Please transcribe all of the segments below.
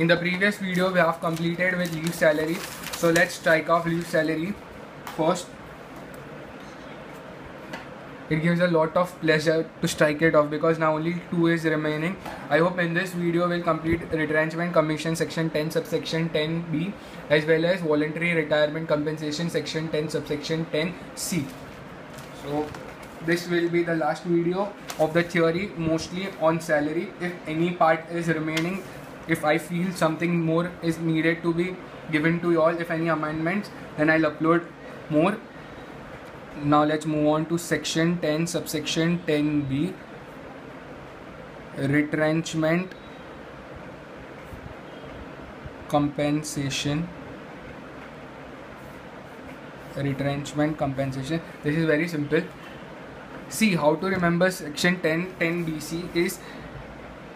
in the previous video we have completed with leave salary. So let's strike off leave salary first. It gives a lot of pleasure to strike it off because now only two is remaining. I hope in this video we'll complete retrenchment commission section 10 subsection 10b as well as voluntary retirement compensation section 10 subsection 10c so this will be the last video of the theory mostly on salary. If any part is remaining if i feel something more is needed to be given to you all if any amendments then i'll upload more. Now let's move on to section 10 subsection 10b retrenchment compensation. Retrenchment compensation. This is very simple. See how to remember section 10 10 bc is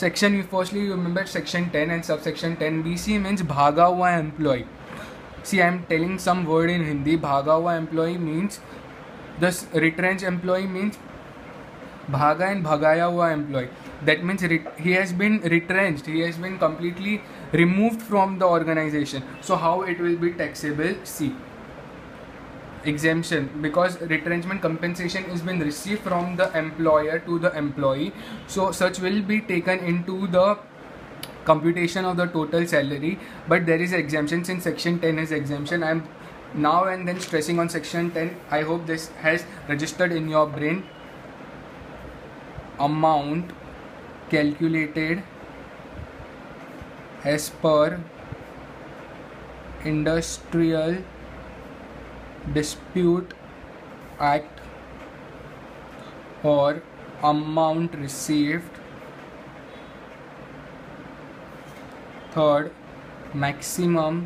section you firstly remember section ten and sub section ten B C means भागा हुआ employ see I am telling some word in Hindi भागा हुआ employ means दस retrench employ means भागा and भगाया हुआ employ that means he has been retrench he has been completely remove from the organisation so how it will be taxable see exemption because retrenchment compensation is been received from the employer to the employee. So such will be taken into the computation of the total salary but there is exemption since section 10 is exemption. I am now and then stressing on section 10 i hope this has registered in your brain. Amount calculated as per industrial dispute act और amount received third maximum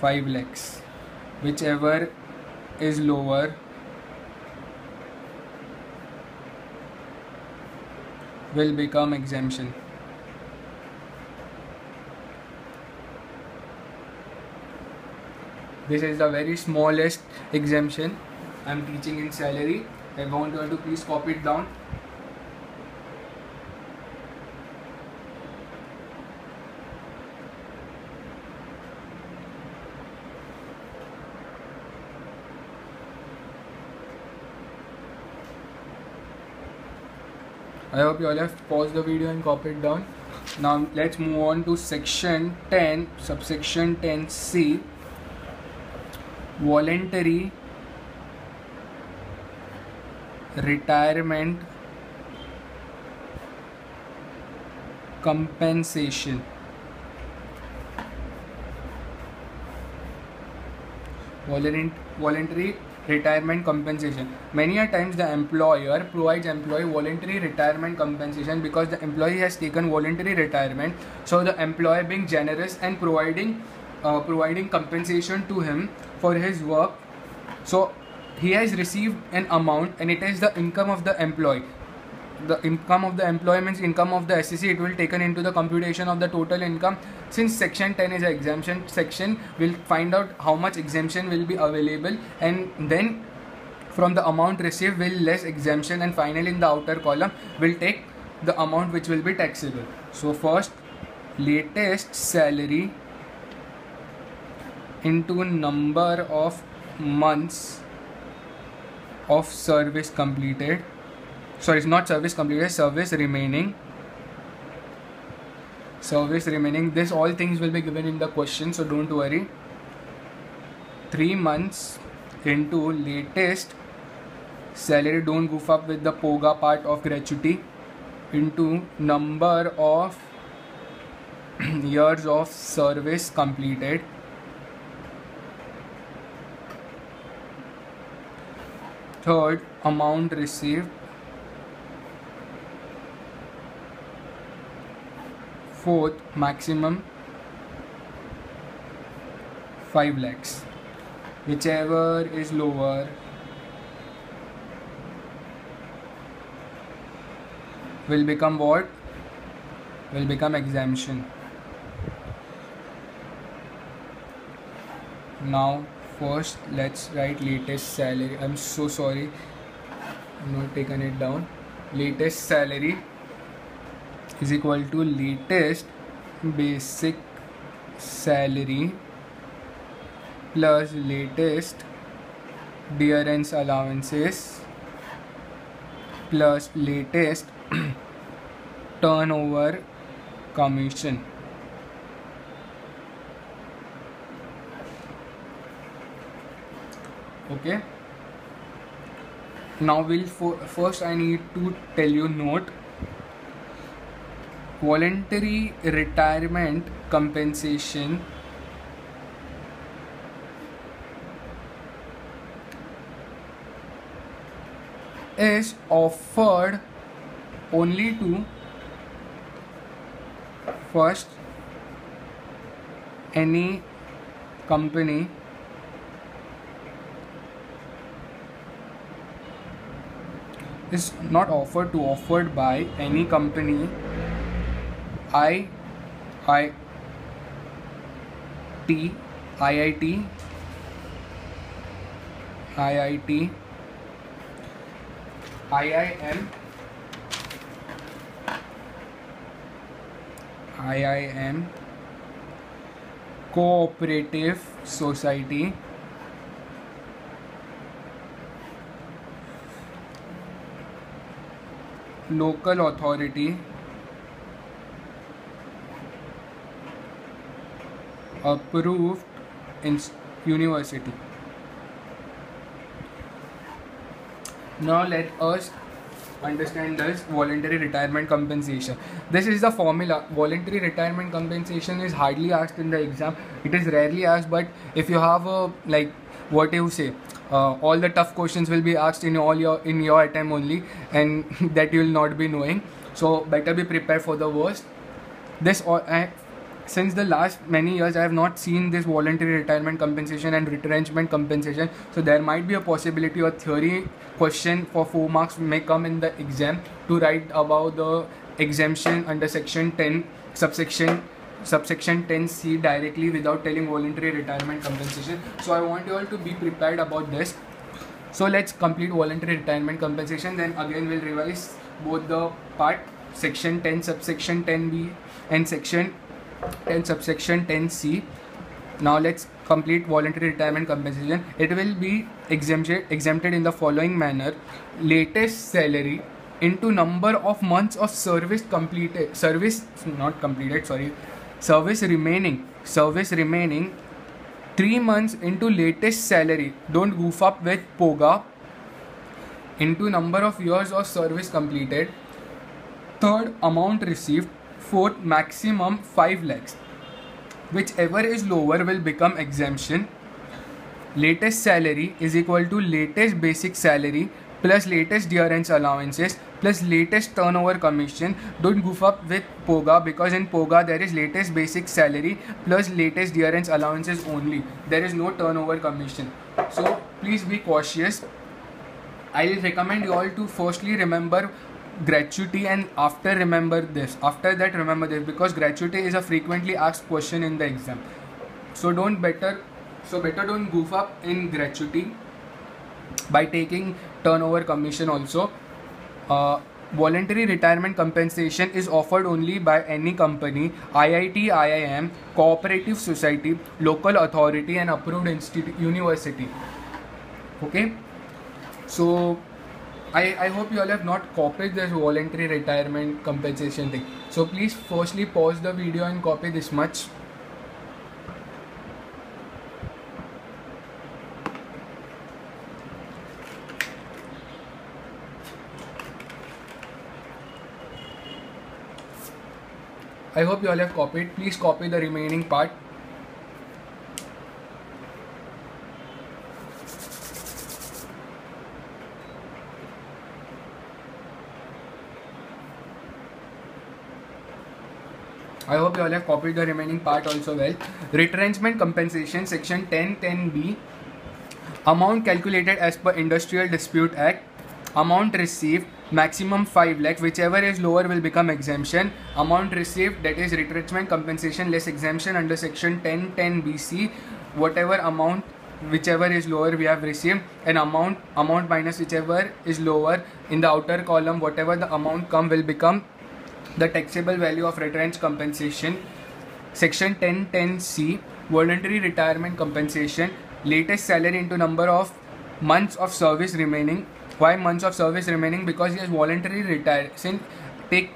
five lakhs whichever is lower will become exemption this is the very smallest exemption I'm teaching in salary. I want you to please copy it down. I hope you all have paused the video and copied down. Now let's move on to section 10 subsection 10c voluntary retirement compensation. Voluntary retirement compensation. Many a times the employer provides employee voluntary retirement compensation because the employee has taken voluntary retirement. So the employer being generous and providing uh, providing compensation to him for his work. So he has received an amount and it is the income of the employee. The income of the employee means income of the assessee it will taken into the computation of the total income. Since section 10 is an exemption section we'll find out how much exemption will be available and then from the amount received will less exemption and finally in the outer column will take the amount which will be taxable. So first latest salary into number of months of service completed. Sorry it's not service completed service remaining. Service remaining. This all things will be given in the question so don't worry. 3 months into latest salary don't goof up with the poga part of gratuity. Into number of years of service completed third amount received fourth maximum 5 lakhs. Whichever is lower will become what? Will become exemption. Now first let's write latest salary. I'm so sorry. I'm not taken it down. Latest salary is equal to latest basic salary plus latest dearness allowances plus latest turnover commission okay now we'll first i need to tell you note voluntary retirement compensation is offered only to first any company is not offered to offered by any company. I I T IIT IIT IIM IIM Cooperative Society local authority. Approved in university. Now let us understand this voluntary retirement compensation. This is the formula. Voluntary retirement compensation is hardly asked in the exam. It is rarely asked but if you have a like what you say uh, all the tough questions will be asked in all your in your attempt only and that you will not be knowing. So better be prepared for the worst. This all I, since the last many years i have not seen this voluntary retirement compensation and retrenchment compensation. So there might be a possibility a theory question for 4 marks may come in the exam to write about the exemption under section 10 subsection subsection 10c directly without telling voluntary retirement compensation. So i want you all to be prepared about this. So let's complete voluntary retirement compensation. Then again we'll revise both the part. Section 10 subsection 10b and section 10 subsection 10c now let's complete voluntary retirement compensation. It will be exempted exempted in the following manner. Latest salary into number of months of service completed service not completed sorry service remaining service remaining 3 months into latest salary. Don't goof up with poga. Into number of years of service completed. Third amount received. Fourth maximum 5 lakhs. Whichever is lower will become exemption. Latest salary is equal to latest basic salary plus latest dearness allowances plus latest turnover commission. Don't goof up with poga because in poga there is latest basic salary plus latest dearness allowances only. There is no turnover commission. So please be cautious. I will recommend you all to firstly remember gratuity and after remember this. After that remember this because gratuity is a frequently asked question in the exam. So don't better so better don't goof up in gratuity by taking turnover commission also uh, voluntary retirement compensation is offered only by any company iit iim cooperative society local authority and approved institute university okay so I, I hope you all have not copied this voluntary retirement compensation thing. So please firstly pause the video and copy this much. I hope you all have copied. Please copy the remaining part. I hope you all have copied the remaining part also well. Retrenchment compensation section 1010B amount calculated as per Industrial Dispute Act amount received maximum 5 lakh whichever is lower will become exemption. Amount received that is retrenchment compensation less exemption under section 1010 bc whatever amount whichever is lower we have received an amount amount minus whichever is lower in the outer column whatever the amount come will become the taxable value of retrench compensation. Section 1010c voluntary retirement compensation. Latest salary into number of months of service remaining why months of service remaining because he has voluntarily retired. Since take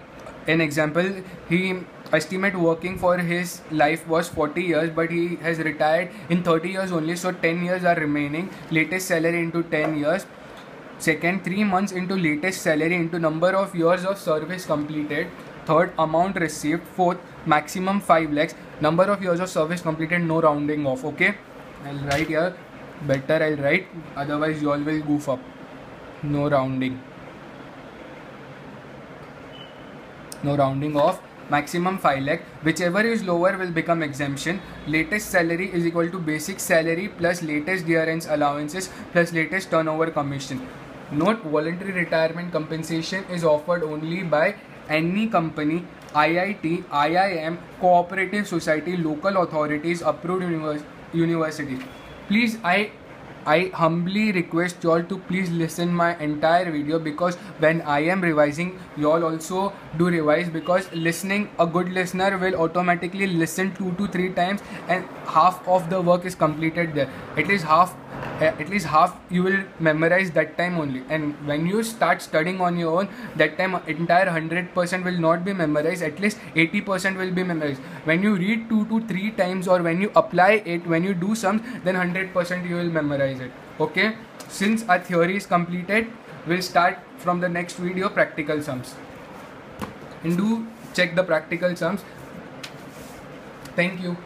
an example he estimate working for his life was 40 years but he has retired in 30 years only so 10 years are remaining. Latest salary into 10 years. Second 3 months into latest salary into number of years of service completed. Third amount received. Fourth maximum 5 lakhs. Number of years of service completed no rounding off okay? I'll write here. Better i'll write. Otherwise you all will goof up no rounding. No rounding off maximum 5 lakh. Whichever is lower will become exemption. Latest salary is equal to basic salary plus latest dearness allowances plus latest turnover commission. Note voluntary retirement compensation is offered only by any company IIT, IIM, cooperative society, local authorities, approved univers- university. Please, I I humbly request y'all to please listen my entire video because when I am revising, y'all also do revise because listening a good listener will automatically listen two to three times and half of the work is completed there. At least half Uh, at least half you will memorize that time only. And when you start studying on your own that time entire 100% will not be memorized. At least 80% will be memorized. When you read two to three times or when you apply it when you do some then 100% you will memorize it. Okay? Since our theory is completed we'll start from the next video practical sums. And do check the practical sums. Thank you